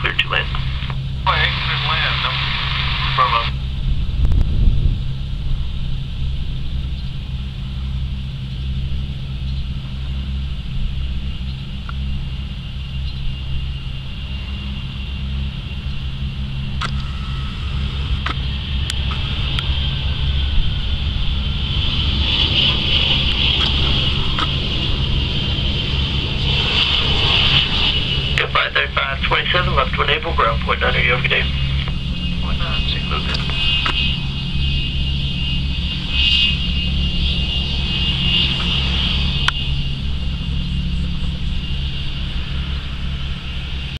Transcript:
clear to land. Go 53527, left to enable, ground point 9 are you okay, Dave?